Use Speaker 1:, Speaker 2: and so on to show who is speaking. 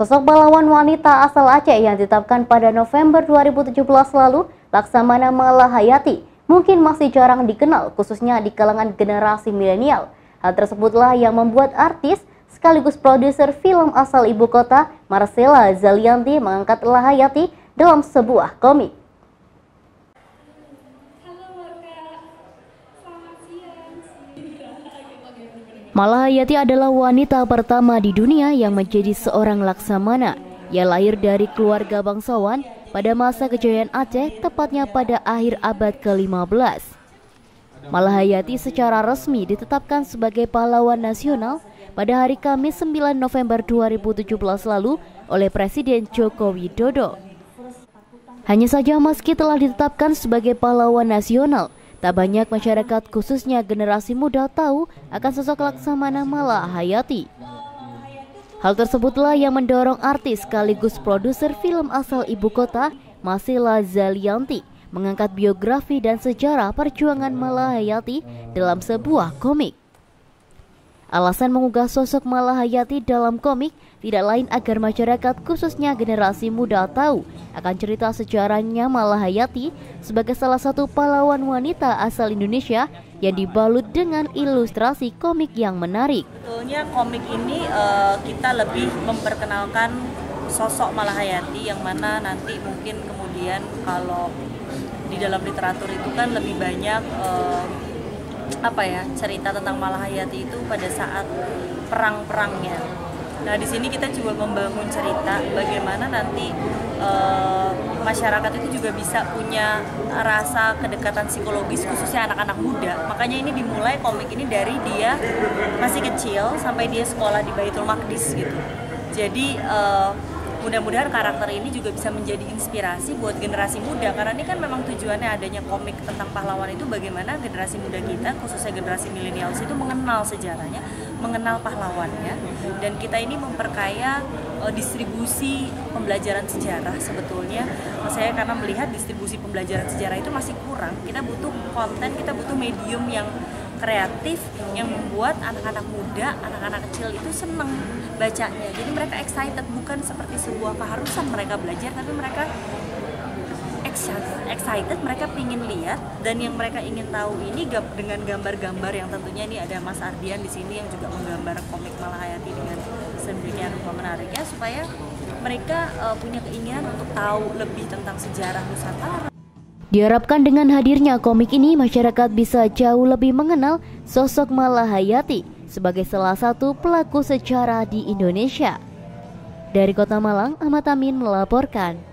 Speaker 1: Sosok pahlawan wanita asal Aceh yang ditetapkan pada November 2017 lalu, Laksamana Malahayati, mungkin masih jarang dikenal khususnya di kalangan generasi milenial. Hal tersebutlah yang membuat artis sekaligus produser film asal ibu kota Marcella Zalianti mengangkat Lahayati dalam sebuah komik. Malahayati adalah wanita pertama di dunia yang menjadi seorang laksamana. Ia lahir dari keluarga bangsawan pada masa kejayaan Aceh, tepatnya pada akhir abad ke-15. Malahayati secara resmi ditetapkan sebagai pahlawan nasional pada hari Kamis 9 November 2017 lalu oleh Presiden Joko Widodo. Hanya saja meski telah ditetapkan sebagai pahlawan nasional, Tak banyak masyarakat khususnya generasi muda tahu akan sosok Laksamana Mala Hayati. Hal tersebutlah yang mendorong artis sekaligus produser film asal ibu kota Masila Zalianti mengangkat biografi dan sejarah perjuangan Mala Hayati dalam sebuah komik. Alasan mengunggah sosok Malahayati dalam komik tidak lain agar masyarakat khususnya generasi muda tahu akan cerita sejarahnya Malahayati sebagai salah satu pahlawan wanita asal Indonesia yang dibalut dengan ilustrasi komik yang menarik.
Speaker 2: Sebetulnya komik ini uh, kita lebih memperkenalkan sosok Malahayati yang mana nanti mungkin kemudian kalau di dalam literatur itu kan lebih banyak uh, apa ya cerita tentang Malahayati itu pada saat perang-perangnya. Nah di sini kita juga membangun cerita bagaimana nanti e, masyarakat itu juga bisa punya rasa kedekatan psikologis khususnya anak-anak muda. Makanya ini dimulai komik ini dari dia masih kecil sampai dia sekolah di Baitul Maqdis gitu. Jadi e, mudah-mudahan karakter ini juga bisa menjadi inspirasi buat generasi muda karena ini kan memang tujuannya adanya komik tentang pahlawan itu bagaimana generasi muda kita khususnya generasi milenial itu mengenal sejarahnya mengenal pahlawannya dan kita ini memperkaya uh, distribusi pembelajaran sejarah sebetulnya. Saya karena melihat distribusi pembelajaran sejarah itu masih kurang kita butuh konten kita butuh medium yang kreatif yang membuat anak-anak muda, anak-anak kecil itu senang bacanya. Jadi mereka excited bukan seperti sebuah keharusan mereka belajar, tapi mereka excited, mereka ingin lihat dan yang mereka ingin tahu ini dengan gambar-gambar yang tentunya ini ada Mas Ardian di sini yang juga menggambar komik Malahayati dengan sedemikian rupa menariknya supaya mereka uh, punya keinginan untuk tahu lebih tentang sejarah Nusantara.
Speaker 1: Diharapkan dengan hadirnya komik ini masyarakat bisa jauh lebih mengenal sosok Malahayati sebagai salah satu pelaku sejarah di Indonesia. Dari Kota Malang, Ahmad Amin melaporkan.